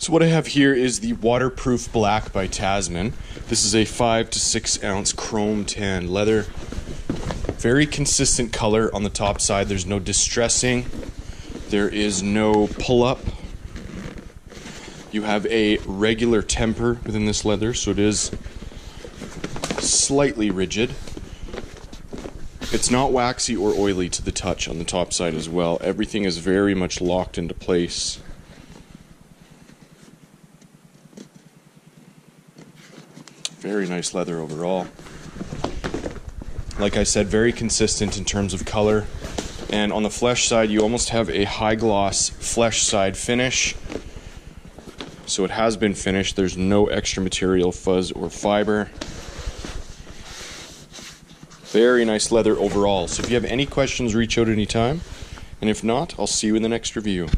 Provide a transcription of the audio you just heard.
So what I have here is the waterproof black by Tasman. This is a five to six ounce chrome tan leather. Very consistent color on the top side. There's no distressing. There is no pull up. You have a regular temper within this leather, so it is slightly rigid. It's not waxy or oily to the touch on the top side as well. Everything is very much locked into place. Very nice leather overall. Like I said, very consistent in terms of color. And on the flesh side, you almost have a high gloss flesh side finish. So it has been finished. There's no extra material, fuzz, or fiber. Very nice leather overall. So if you have any questions, reach out anytime. And if not, I'll see you in the next review.